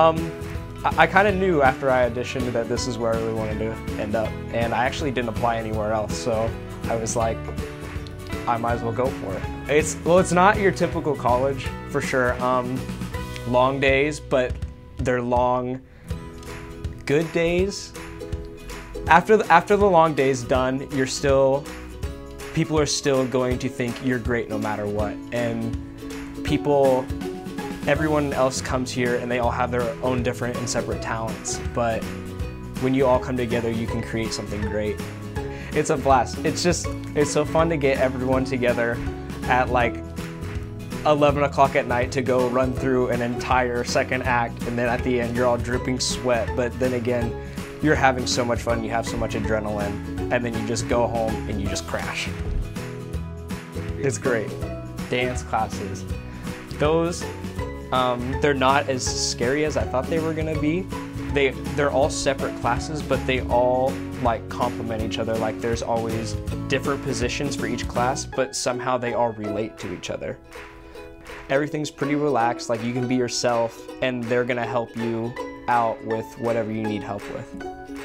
Um, I, I kind of knew after I auditioned that this is where I really wanted to end up, and I actually didn't apply anywhere else, so I was like, I might as well go for it. It's well, it's not your typical college for sure. Um, long days, but they're long, good days. After the, after the long day's done, you're still, people are still going to think you're great no matter what, and people everyone else comes here and they all have their own different and separate talents, but when you all come together, you can create something great. It's a blast. It's just, it's so fun to get everyone together at like 11 o'clock at night to go run through an entire second act and then at the end you're all dripping sweat but then again you're having so much fun you have so much adrenaline and then you just go home and you just crash it's great dance classes those um, they're not as scary as I thought they were gonna be. They they're all separate classes, but they all like complement each other. Like there's always different positions for each class, but somehow they all relate to each other. Everything's pretty relaxed. Like you can be yourself, and they're gonna help you out with whatever you need help with.